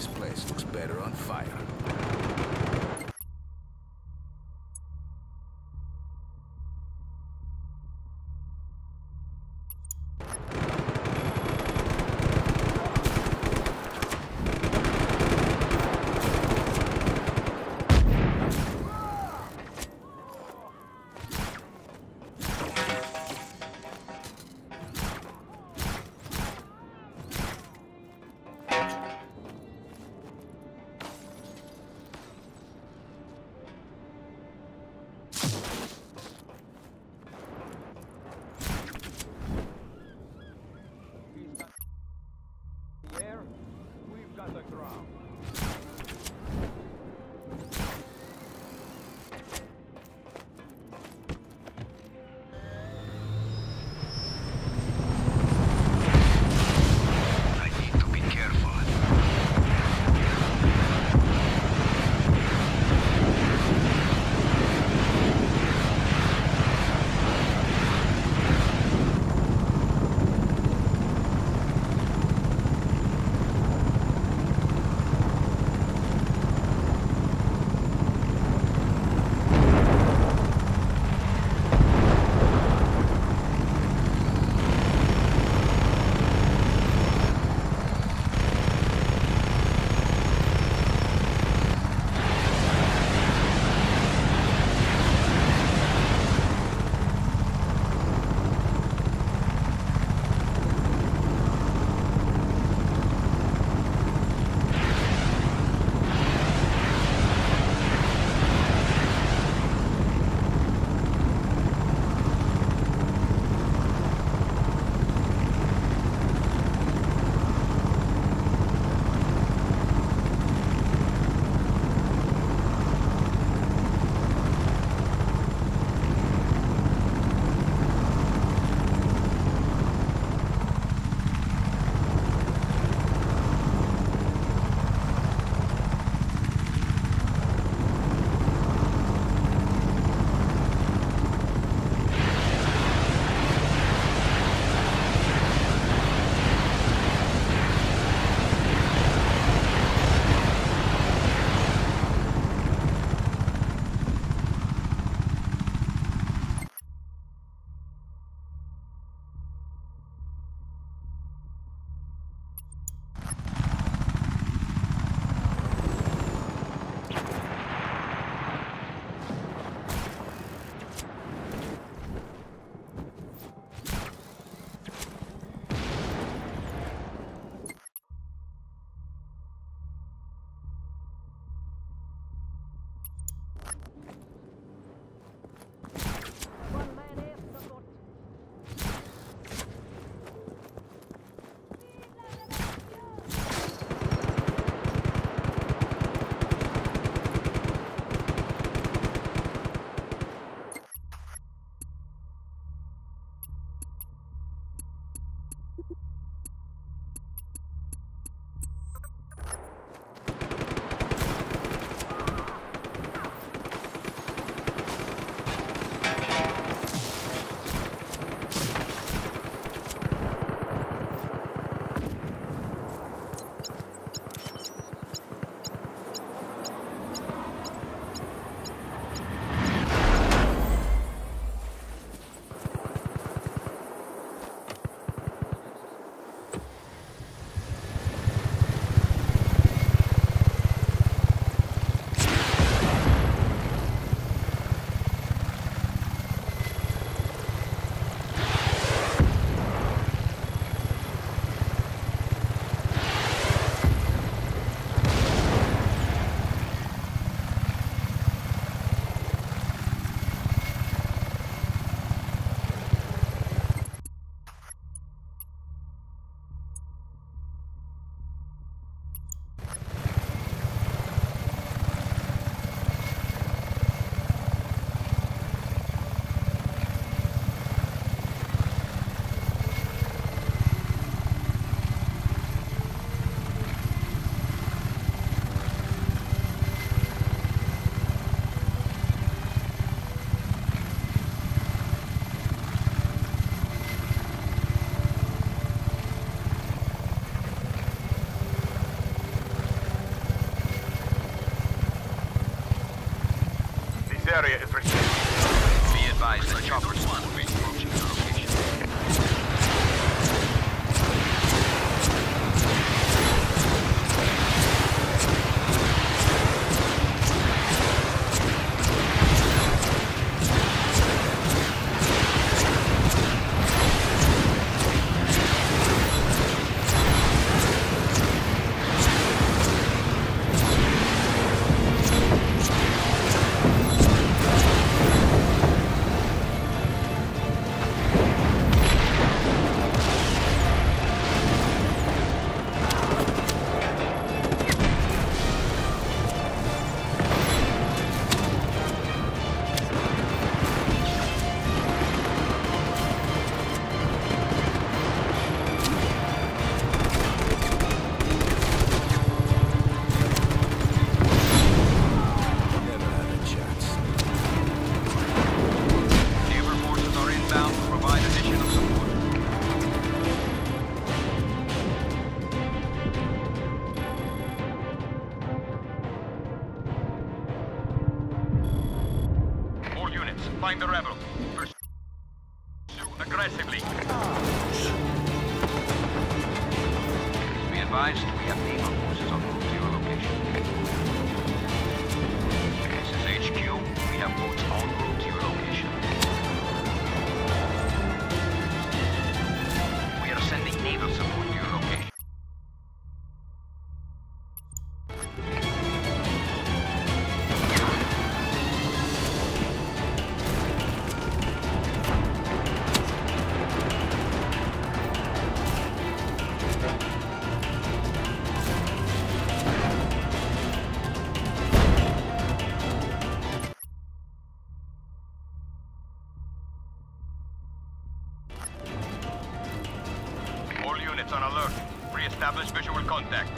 This place looks better on fire. The air, we've got the ground. Area is restricted. Be advised that choppers aggressively. Be advised, we have naval forces en route to your location. This is HQ. We have boats en route on alert. Re-establish visual contact.